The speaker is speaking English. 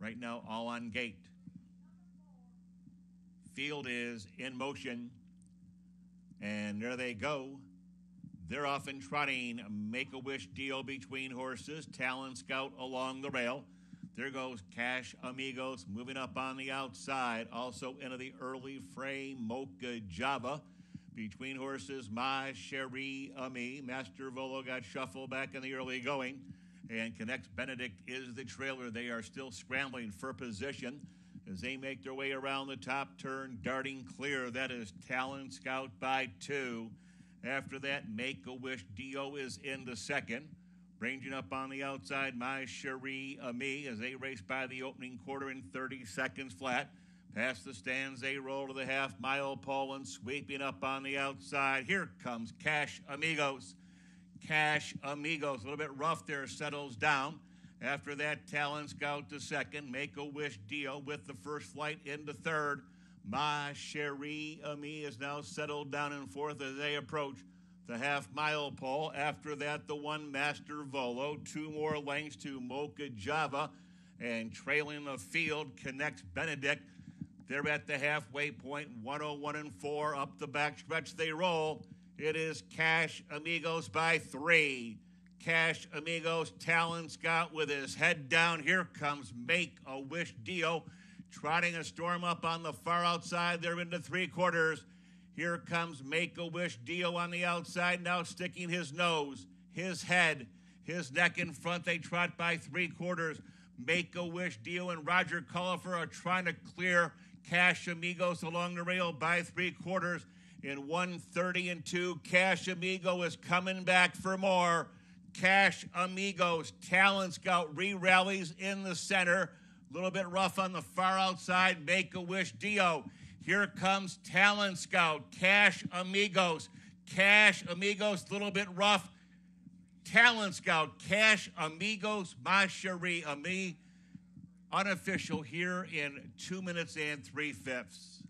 Right now, all on gate. Field is in motion. And there they go. They're off and trotting. Make a wish Dio between horses. Talon Scout along the rail. There goes Cash Amigos moving up on the outside. Also into the early fray, Mocha Java. Between horses, My Cherie Ami. Master Volo got shuffled back in the early going. And Connects Benedict is the trailer. They are still scrambling for position as they make their way around the top turn, darting clear. That is Talon Scout by two. After that, Make a Wish Dio is in the second. Ranging up on the outside, My Cherie Ami as they race by the opening quarter in 30 seconds flat. Past the stands, they roll to the half mile pole and sweeping up on the outside. Here comes Cash Amigos. Cash Amigos, a little bit rough there, settles down. After that, Talon Scout to second. Make a Wish Dio with the first flight into third. My Cherie Ami is now settled down in fourth as they approach the half mile pole. After that, the one Master Volo. Two more lengths to Mocha Java. And trailing the field connects Benedict. They're at the halfway point, 101 and 4. Up the back stretch they roll. It is Cash Amigos by three. Cash Amigos, Talon Scout with his head down. Here comes Make a Wish Dio, trotting a storm up on the far outside. They're into three quarters. Here comes Make a Wish Dio on the outside, now sticking his nose, his head, his neck in front. They trot by three quarters. Make a Wish Dio and Roger Cullifer are trying to clear Cash Amigos along the rail by three quarters. In 130 and 2, Cash Amigo is coming back for more. Cash Amigos, Talent Scout re rallies in the center. A little bit rough on the far outside. Make a Wish Dio. Here comes Talent Scout, Cash Amigos. Cash Amigos, a little bit rough. Talent Scout, Cash Amigos, Ma Cherie Ami. Unofficial here in two minutes and three fifths.